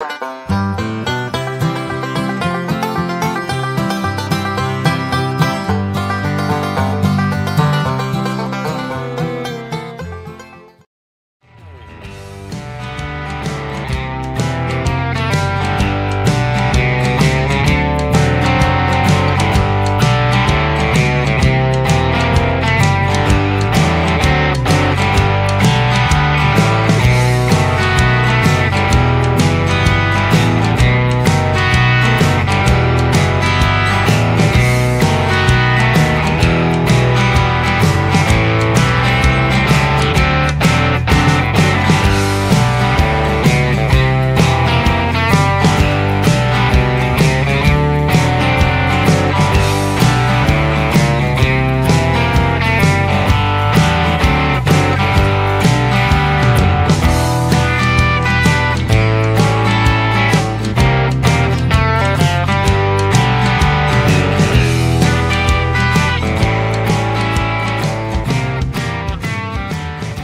Bye.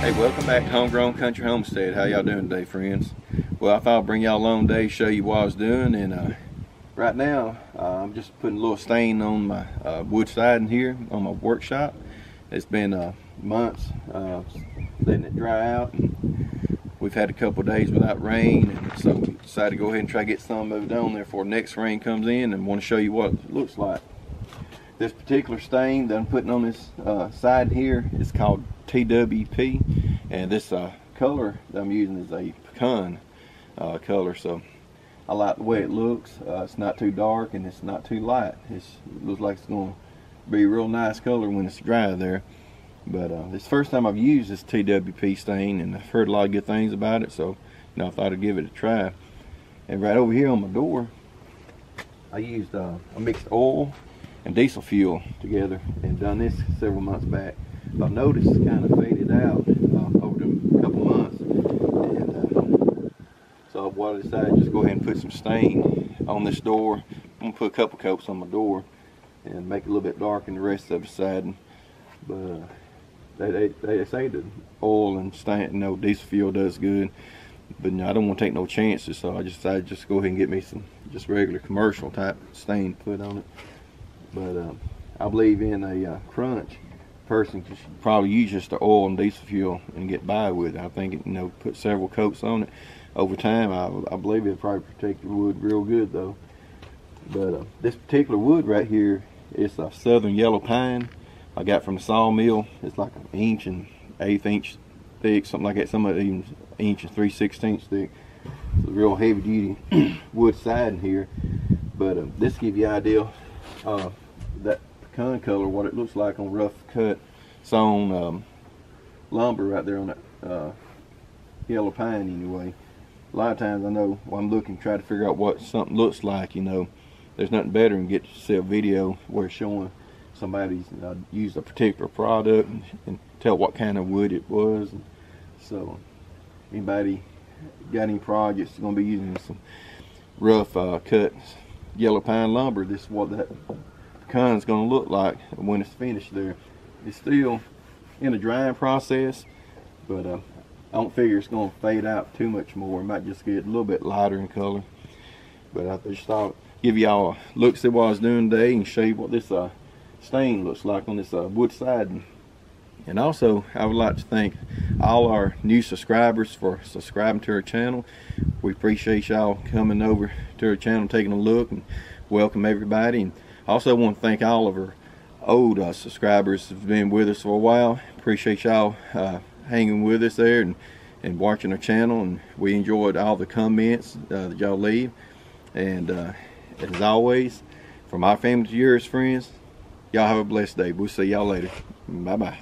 Hey, welcome back to Homegrown Country Homestead. How y'all doing today, friends? Well, I thought I'd bring y'all along today, show you what I was doing, and uh, right now uh, I'm just putting a little stain on my uh, wood siding here on my workshop. It's been uh, months uh, letting it dry out. And we've had a couple days without rain, so decided to go ahead and try to get some moved on there before next rain comes in, and want to show you what it looks like. This particular stain that I'm putting on this uh, side here is called TWP and this uh, color that I'm using is a pecan uh, color. So I like the way it looks. Uh, it's not too dark and it's not too light. It's, it looks like it's going to be a real nice color when it's dry there. But uh, the first time I've used this TWP stain and I've heard a lot of good things about it. So you know, I thought I'd give it a try. And right over here on my door I used uh, a mixed oil and diesel fuel together and done this several months back. I've noticed it's kind of faded out uh, over the couple months. And, uh, so what I decided just go ahead and put some stain on this door. I'm gonna put a couple coats on my door and make it a little bit darker than the rest of the siding. But uh, they, they, they say that oil and stain, you know, diesel fuel does good. But you know, I don't want to take no chances, so I just decided just go ahead and get me some just regular commercial type stain put on it. But uh, I believe in a uh, crunch person could probably use just the oil and diesel fuel and get by with it. I think, it, you know, put several coats on it over time. I, I believe it'll probably protect the wood real good though. But uh, this particular wood right here is a southern yellow pine I got from the sawmill. It's like an inch and eighth inch thick, something like that. Some of it even inch and three sixteenths thick. It's a real heavy duty wood siding here. But uh, this give you an idea uh, that pecan color, what it looks like on rough cut sawn um, lumber right there on that uh, yellow pine anyway. A lot of times I know I'm looking, try to figure out what something looks like, you know, there's nothing better than get to see a video where it's showing somebody's uh, used a particular product and, and, tell what kind of wood it was. And so anybody got any projects going to be using some rough uh, cut yellow pine lumber, this is what that pecan's going to look like when it's finished there. It's still in a drying process, but uh, I don't figure it's going to fade out too much more. It might just get a little bit lighter in color. But I just thought give y'all a look see what I was doing today and show you what this uh, stain looks like on this uh, wood siding. And also, I would like to thank all our new subscribers for subscribing to our channel. We appreciate y'all coming over to our channel, taking a look, and welcome everybody. And also want to thank all of our old uh, subscribers who've been with us for a while. Appreciate y'all uh, hanging with us there and, and watching our channel. And we enjoyed all the comments uh, that y'all leave. And uh, as always, from our family to yours, friends, y'all have a blessed day. We'll see y'all later. Bye-bye.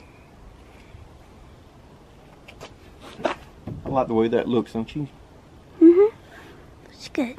I like the way that looks, don't you? Mm-hmm. It's good.